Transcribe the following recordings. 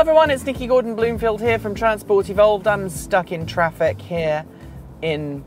everyone, it's Nikki Gordon Bloomfield here from Transport Evolved. I'm stuck in traffic here in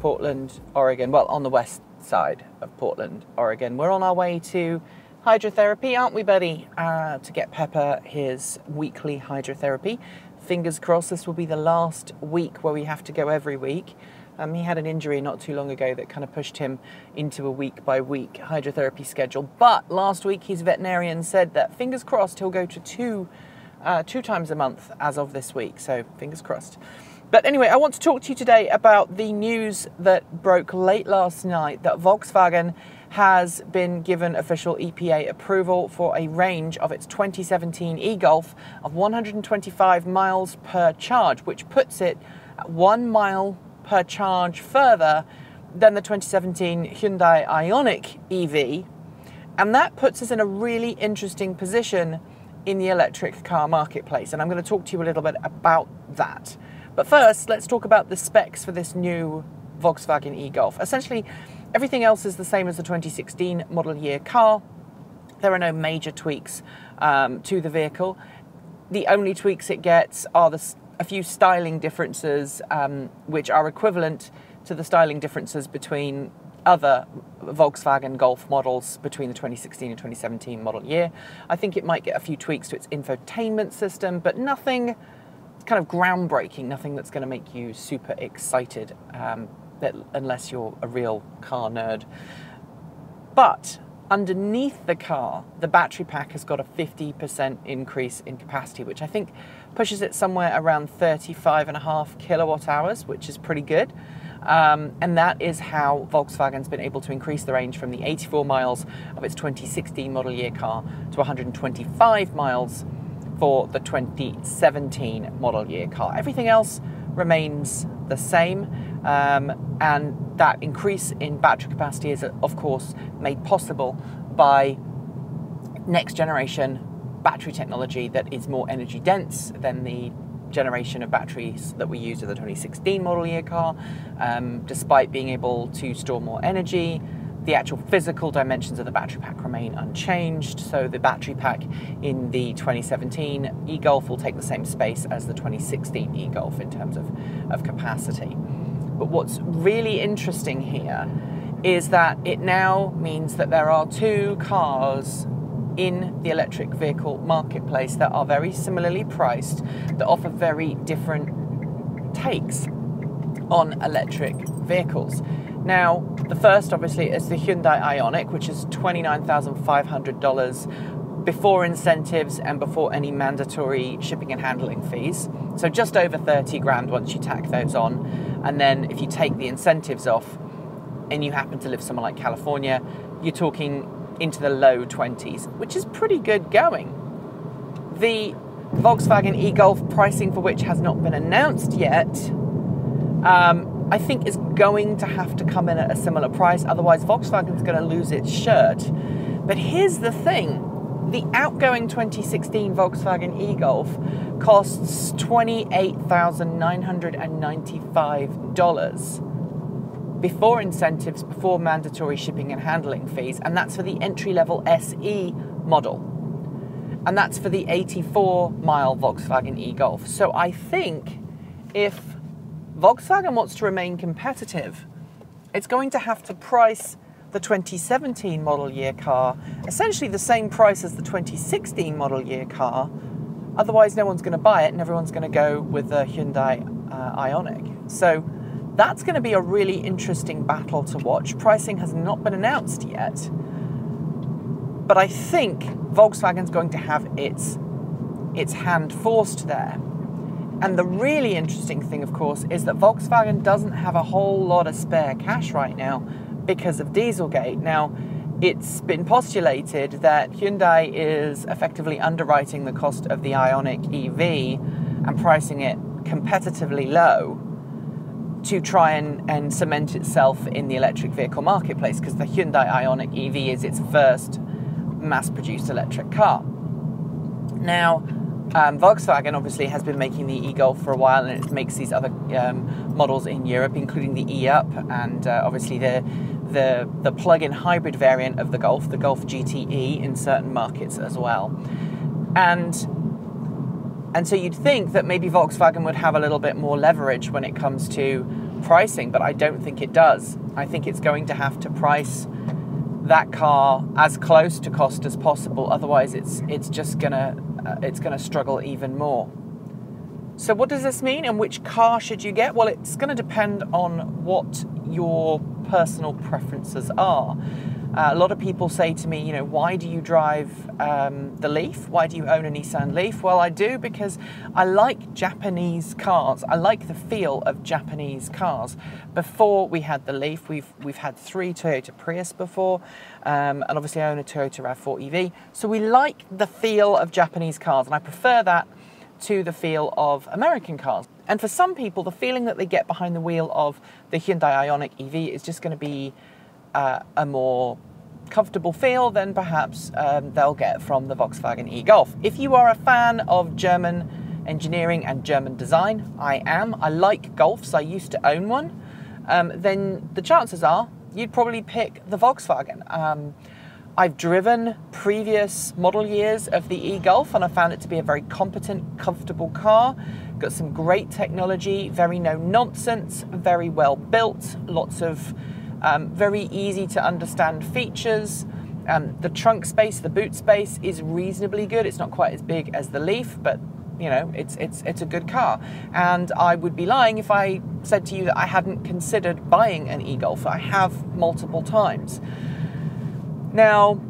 Portland, Oregon. Well, on the west side of Portland, Oregon. We're on our way to hydrotherapy, aren't we, buddy? Uh, to get Pepper his weekly hydrotherapy. Fingers crossed this will be the last week where we have to go every week. Um, he had an injury not too long ago that kind of pushed him into a week by week hydrotherapy schedule. But last week, his veterinarian said that fingers crossed he'll go to two, uh, two times a month as of this week. So fingers crossed. But anyway, I want to talk to you today about the news that broke late last night that Volkswagen has been given official EPA approval for a range of its 2017 e-Golf of 125 miles per charge, which puts it at one mile per charge further than the 2017 Hyundai Ioniq EV. And that puts us in a really interesting position in the electric car marketplace. And I'm going to talk to you a little bit about that. But first, let's talk about the specs for this new Volkswagen e-Golf. Essentially, everything else is the same as the 2016 model year car. There are no major tweaks um, to the vehicle. The only tweaks it gets are the a few styling differences um, which are equivalent to the styling differences between other Volkswagen Golf models between the 2016 and 2017 model year. I think it might get a few tweaks to its infotainment system, but nothing kind of groundbreaking, nothing that's going to make you super excited um, that, unless you're a real car nerd. But underneath the car, the battery pack has got a 50% increase in capacity, which I think pushes it somewhere around 35 and a half kilowatt hours, which is pretty good. Um, and that is how Volkswagen's been able to increase the range from the 84 miles of its 2016 model year car to 125 miles for the 2017 model year car. Everything else remains the same. Um, and that increase in battery capacity is, of course, made possible by next generation battery technology that is more energy dense than the generation of batteries that we used in the 2016 model year car, um, despite being able to store more energy. The actual physical dimensions of the battery pack remain unchanged, so the battery pack in the 2017 e-Golf will take the same space as the 2016 e-Golf in terms of, of capacity. But what's really interesting here is that it now means that there are two cars in the electric vehicle marketplace that are very similarly priced, that offer very different takes on electric vehicles. Now, the first obviously is the Hyundai Ioniq, which is $29,500 before incentives and before any mandatory shipping and handling fees. So just over 30 grand once you tack those on. And then if you take the incentives off and you happen to live somewhere like California, you're talking into the low 20s, which is pretty good going. The Volkswagen e Golf pricing for which has not been announced yet, um, I think is going to have to come in at a similar price, otherwise, Volkswagen's going to lose its shirt. But here's the thing the outgoing 2016 Volkswagen e Golf costs $28,995 before incentives, before mandatory shipping and handling fees, and that's for the entry level SE model. And that's for the 84 mile Volkswagen e Golf. So I think if Volkswagen wants to remain competitive, it's going to have to price the 2017 model year car essentially the same price as the 2016 model year car Otherwise, no one's going to buy it and everyone's going to go with the Hyundai uh, Ioniq. So that's going to be a really interesting battle to watch. Pricing has not been announced yet, but I think Volkswagen's going to have its its hand forced there. And the really interesting thing, of course, is that Volkswagen doesn't have a whole lot of spare cash right now because of Dieselgate. Now, it's been postulated that Hyundai is effectively underwriting the cost of the Ioniq EV and pricing it competitively low to try and, and cement itself in the electric vehicle marketplace because the Hyundai Ioniq EV is its first mass produced electric car. Now, um, Volkswagen obviously has been making the e-Golf for a while and it makes these other um, models in Europe, including the e-Up and uh, obviously the the, the plug-in hybrid variant of the Golf, the Golf GTE, in certain markets as well. And And so you'd think that maybe Volkswagen would have a little bit more leverage when it comes to pricing, but I don't think it does. I think it's going to have to price that car as close to cost as possible. Otherwise, it's it's just gonna uh, it's gonna struggle even more. So, what does this mean, and which car should you get? Well, it's going to depend on what your personal preferences are. Uh, a lot of people say to me, you know, why do you drive um, the Leaf? Why do you own a Nissan Leaf? Well, I do because I like Japanese cars. I like the feel of Japanese cars. Before we had the Leaf, we've we've had three Toyota Prius before, um, and obviously I own a Toyota Rav4 EV. So we like the feel of Japanese cars, and I prefer that to the feel of American cars. And for some people, the feeling that they get behind the wheel of the Hyundai Ioniq EV is just going to be uh, a more comfortable feel than perhaps um, they'll get from the Volkswagen e-Golf. If you are a fan of German engineering and German design, I am. I like Golfs, I used to own one. Um, then the chances are you'd probably pick the Volkswagen. Um, I've driven previous model years of the e-Golf and I found it to be a very competent, comfortable car. Got some great technology, very no nonsense, very well built, lots of um, very easy to understand features. Um, the trunk space, the boot space is reasonably good. It's not quite as big as the Leaf, but you know, it's it's it's a good car. And I would be lying if I said to you that I hadn't considered buying an e-Golf. I have multiple times. Now,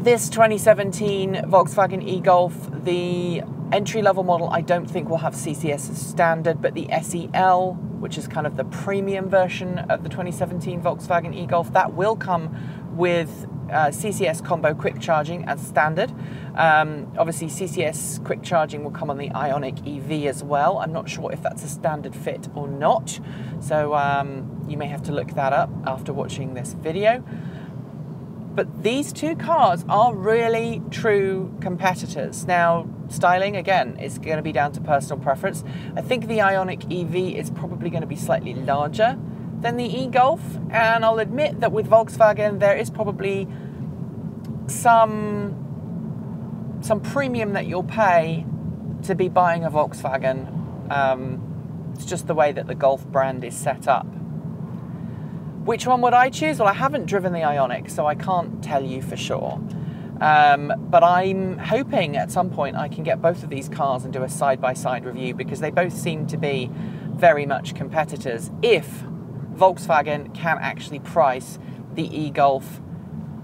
this 2017 Volkswagen e-Golf, the entry level model, I don't think will have CCS as standard, but the SEL, which is kind of the premium version of the 2017 Volkswagen e-Golf, that will come with uh, CCS combo quick charging as standard. Um, obviously, CCS quick charging will come on the Ioniq EV as well. I'm not sure if that's a standard fit or not, so um, you may have to look that up after watching this video. But these two cars are really true competitors. Now, styling, again, is going to be down to personal preference. I think the Ioniq EV is probably going to be slightly larger than the e-Golf, and I'll admit that with Volkswagen there is probably some some premium that you'll pay to be buying a Volkswagen. Um, it's just the way that the Golf brand is set up. Which one would I choose? Well, I haven't driven the Ioniq, so I can't tell you for sure. Um, but I'm hoping at some point I can get both of these cars and do a side by side review because they both seem to be very much competitors if Volkswagen can actually price the e Golf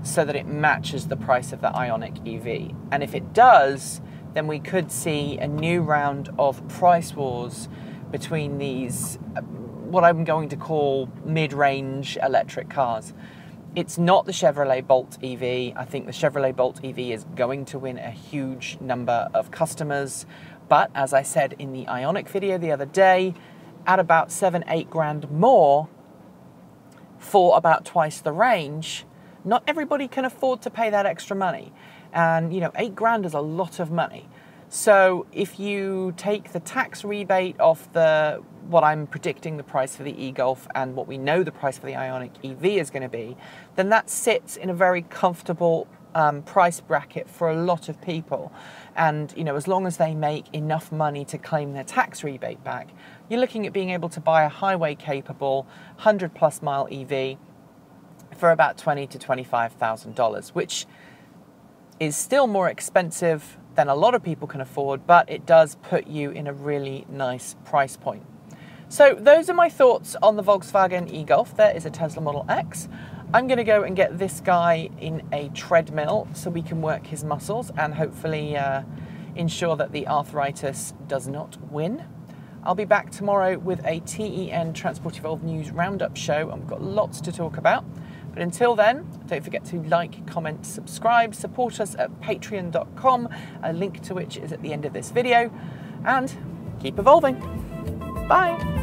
so that it matches the price of the Ioniq EV. And if it does, then we could see a new round of price wars between these what I'm going to call mid range electric cars. It's not the Chevrolet Bolt EV. I think the Chevrolet Bolt EV is going to win a huge number of customers. But as I said in the Ioniq video the other day, at about seven, eight grand more for about twice the range, not everybody can afford to pay that extra money. And, you know, eight grand is a lot of money. So if you take the tax rebate off the what I'm predicting the price for the e-Golf and what we know the price for the Ioniq EV is going to be, then that sits in a very comfortable um, price bracket for a lot of people. And you know, as long as they make enough money to claim their tax rebate back, you're looking at being able to buy a highway capable 100 plus mile EV for about twenty to twenty-five thousand dollars, which is still more expensive than a lot of people can afford, but it does put you in a really nice price point. So those are my thoughts on the Volkswagen e-Golf. There is a Tesla Model X. I'm going to go and get this guy in a treadmill so we can work his muscles and hopefully uh, ensure that the arthritis does not win. I'll be back tomorrow with a TEN Transport Evolved News Roundup show and we've got lots to talk about. But until then, don't forget to like, comment, subscribe, support us at patreon.com, a link to which is at the end of this video, and keep evolving. Bye.